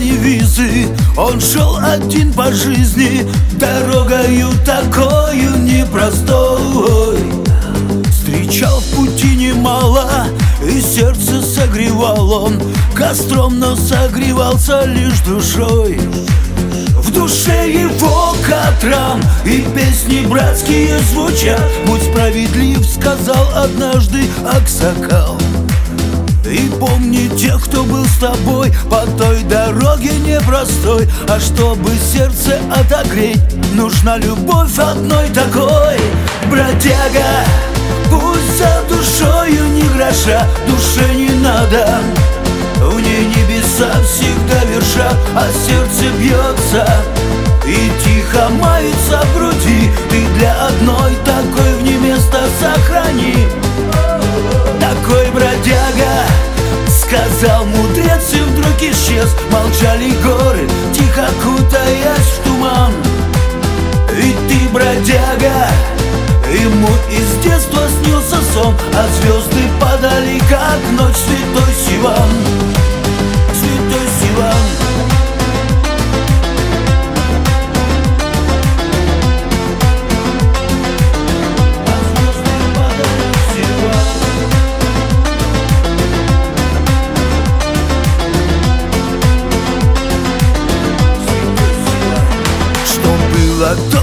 девизы Он шел один по жизни Дорогою такою непростой. Встречал в пути немало И сердце согревал он. Костром, но согревался лишь душой. В душе его катран И песни братские звучат. Будь справедлив, сказал однажды Аксакал и помни тех, кто был с тобой По той дороге непростой А чтобы сердце отогреть Нужна любовь одной такой. Бродяга, пусть за душою не гроша Душе не надо. В ней небеса всегда вершат А сердце бьется. И тихо мается в груди Ты для Молчали горы, тихо кутаясь в туман. Ведь ты бродяга Ему из детства снился сон А звезды падали, как ночь святой Сиван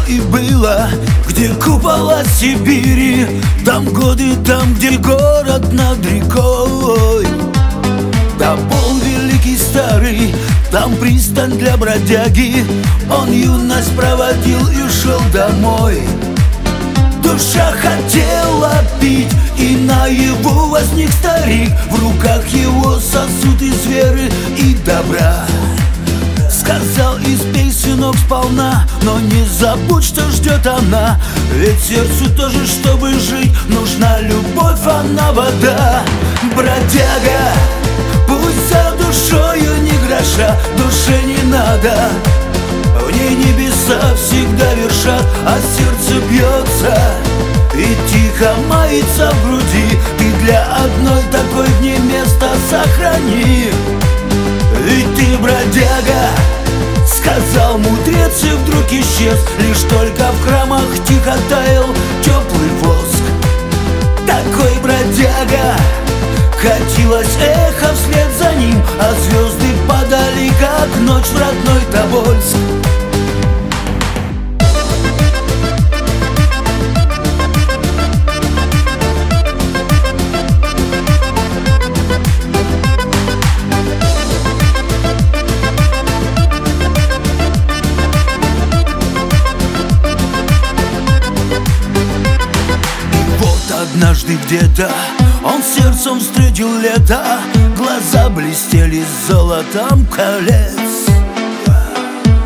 и было Где купола Сибири. Там годы, там, где город над рекой. Пол великий старый Там пристань для бродяги. Он юность проводил и шел домой. Душа хотела пить И наяву возник старик. В руках его сосуд из веры и добра Сказал, испей, сынок, сполна Но не забудь, что ждет она. Ведь сердцу тоже, чтобы жить Нужна любовь, она вода. Бродяга, пусть за душою не гроша Душе не надо. В ней небеса всегда вершат А сердце бьется. И тихо мается в груди Ты для одной такой в ней место сохрани ты бродяга? Сказал мудрец и вдруг исчез Лишь только в храмах тихо таял теплый воск. Такой бродяга! Катилось эхо вслед за ним А звезды падали, как ночь в родной Тобольск Однажды где-то он сердцем встретил лето Глаза блестели золотом колец.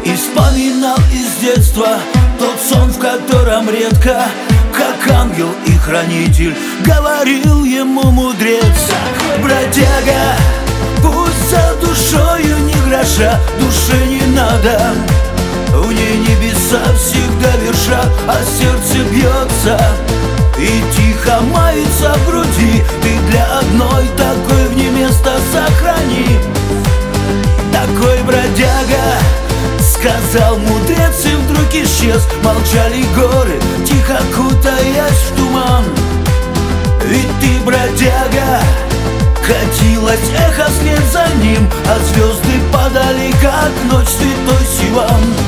И вспоминал из детства тот сон, в котором редко Как ангел и хранитель говорил ему мудрец. Бродяга, пусть за душою не гроша Душе не надо, в ней небеса всегда вершат А сердце бьется. И тихо мается в груди Ты для одной такой в ней место сохрани. Такой бродяга Сказал мудрец и вдруг исчез. Молчали горы, тихо кутаясь в туман. Ведь ты бродяга Катилось эхо вслед за ним А звезды падали, как ночь святой Сиван